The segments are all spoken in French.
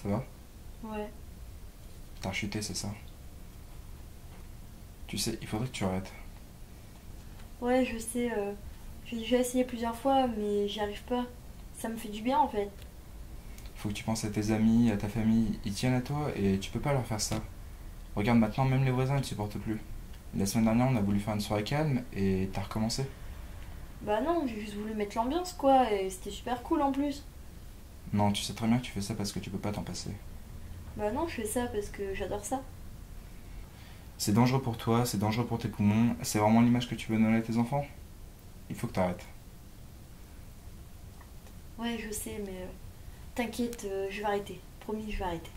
Ça va Ouais. T'as chuté, c'est ça Tu sais, il faudrait que tu arrêtes. Ouais, je sais. euh, J'ai déjà essayé plusieurs fois, mais j'y arrive pas. Ça me fait du bien en fait. Faut que tu penses à tes amis, à ta famille. Ils tiennent à toi et tu peux pas leur faire ça. Regarde maintenant, même les voisins ils te supportent plus. La semaine dernière, on a voulu faire une soirée calme et t'as recommencé. Bah non, j'ai juste voulu mettre l'ambiance quoi, et c'était super cool en plus. Non, tu sais très bien que tu fais ça parce que tu peux pas t'en passer. Bah non, je fais ça parce que j'adore ça. C'est dangereux pour toi, c'est dangereux pour tes poumons. C'est vraiment l'image que tu veux donner à tes enfants? Il faut que t'arrêtes. Ouais, je sais, mais euh, t'inquiète, euh, je vais arrêter. Promis, je vais arrêter.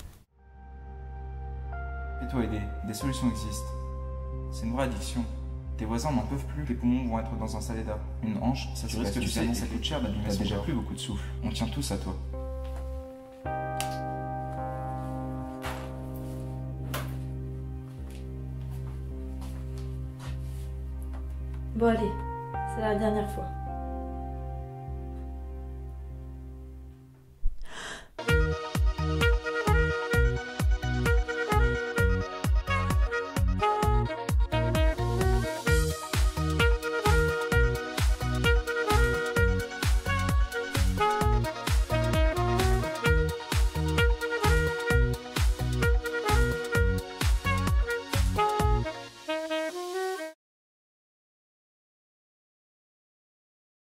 Fais-toi aider, des solutions existent. C'est une vraie addiction. Tes voisins n'en peuvent plus, tes poumons vont être dans un sale état. Une hanche, ça Tu se risques que tu sais, ça coûte cher d'abîmer T'as déjà corps. plus beaucoup de souffle. On tient tous à toi. Bon allez, c'est la dernière fois.